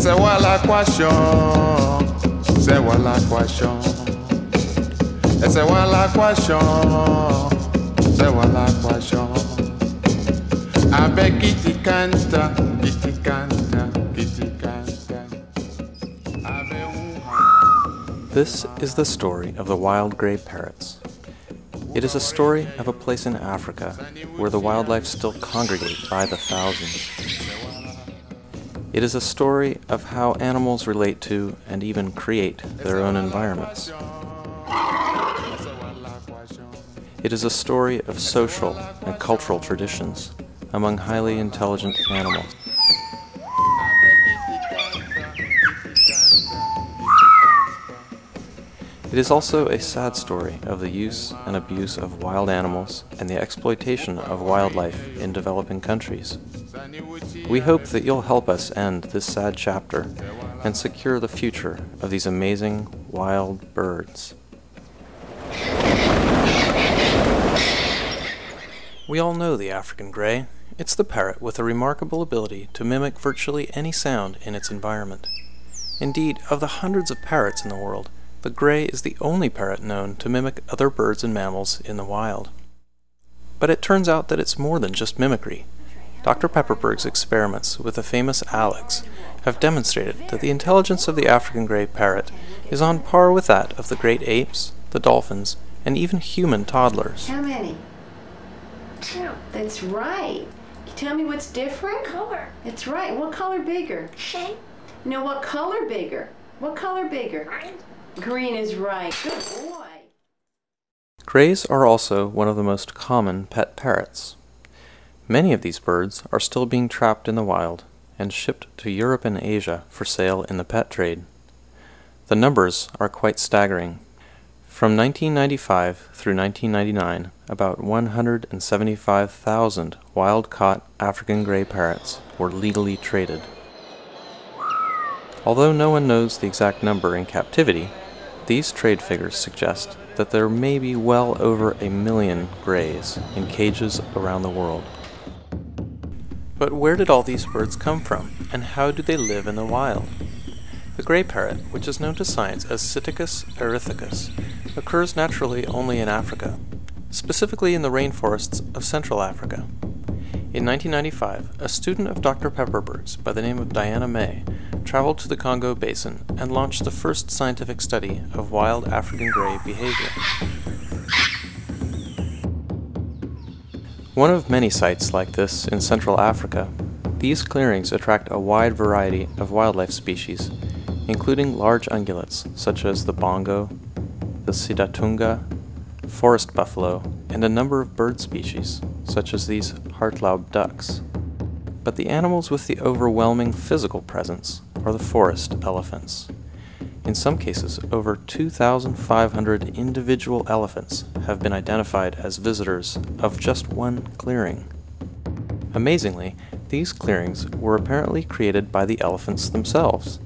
c'est quoi chant, c'est chant. Et c'est quoi chant, c'est quoi chant. Avec qui tu canta, qui tu canta, qui tu. This is the story of the wild gray parrots. It is a story of a place in Africa where the wildlife still congregate by the thousands. It is a story of how animals relate to and even create their own environments. It is a story of social and cultural traditions among highly intelligent animals. It is also a sad story of the use and abuse of wild animals and the exploitation of wildlife in developing countries. We hope that you'll help us end this sad chapter and secure the future of these amazing wild birds. We all know the African gray. It's the parrot with a remarkable ability to mimic virtually any sound in its environment. Indeed, of the hundreds of parrots in the world, the gray is the only parrot known to mimic other birds and mammals in the wild. But it turns out that it's more than just mimicry. Dr. Pepperberg's experiments with the famous Alex have demonstrated that the intelligence of the African gray parrot is on par with that of the great apes, the dolphins, and even human toddlers. How many? Two. That's right. Can you tell me what's different? Color. That's right. What color bigger? Shape. No, what color bigger? What color bigger? Green. Is right. Good boy. Grays are also one of the most common pet parrots. Many of these birds are still being trapped in the wild and shipped to Europe and Asia for sale in the pet trade. The numbers are quite staggering. From 1995 through 1999, about 175,000 wild caught African gray parrots were legally traded. Although no one knows the exact number in captivity, these trade figures suggest that there may be well over a million grays in cages around the world. But where did all these birds come from, and how do they live in the wild? The gray parrot, which is known to science as Psittacus erithacus, occurs naturally only in Africa, specifically in the rainforests of Central Africa. In 1995, a student of Dr. Pepperberg's by the name of Diana May traveled to the Congo Basin and launched the first scientific study of wild African gray behavior. One of many sites like this in Central Africa, these clearings attract a wide variety of wildlife species, including large ungulates such as the bongo, the sitatunga, forest buffalo, and a number of bird species, such as these Hartlaub ducks. But the animals with the overwhelming physical presence are the forest elephants. In some cases, over 2,500 individual elephants have been identified as visitors of just one clearing. Amazingly, these clearings were apparently created by the elephants themselves.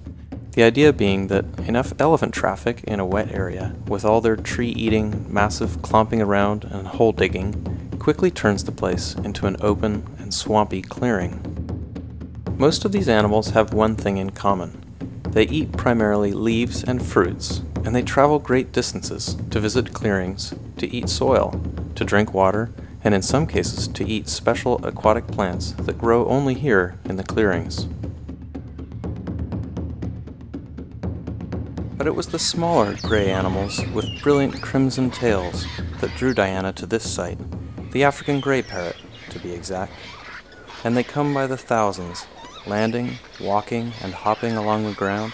The idea being that enough elephant traffic in a wet area, with all their tree eating, massive clomping around, and hole digging, quickly turns the place into an open and swampy clearing. Most of these animals have one thing in common they eat primarily leaves and fruits, and they travel great distances to visit clearings, to eat soil, to drink water, and in some cases to eat special aquatic plants that grow only here in the clearings. But it was the smaller gray animals with brilliant crimson tails that drew Diana to this site, the African gray parrot, to be exact. And they come by the thousands, landing, walking, and hopping along the ground.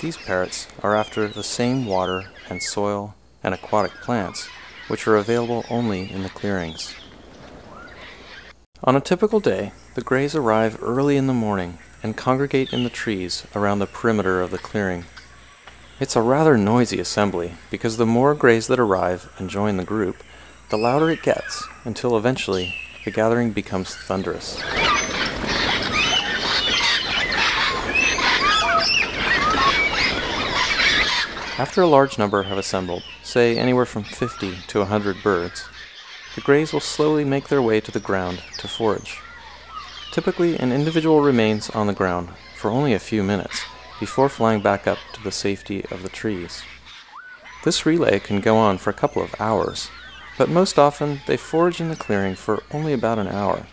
These parrots are after the same water and soil and aquatic plants which are available only in the clearings. On a typical day, the grays arrive early in the morning and congregate in the trees around the perimeter of the clearing. It's a rather noisy assembly because the more grays that arrive and join the group, the louder it gets until eventually the gathering becomes thunderous. After a large number have assembled, say anywhere from 50 to 100 birds, the grays will slowly make their way to the ground to forage. Typically, an individual remains on the ground for only a few minutes before flying back up to the safety of the trees. This relay can go on for a couple of hours, but most often they forage in the clearing for only about an hour.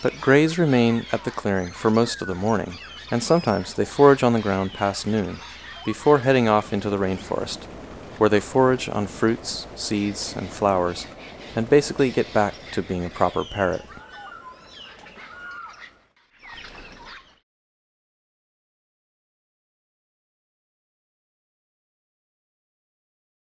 But grays remain at the clearing for most of the morning, and sometimes they forage on the ground past noon, before heading off into the rainforest, where they forage on fruits, seeds, and flowers, and basically get back to being a proper parrot.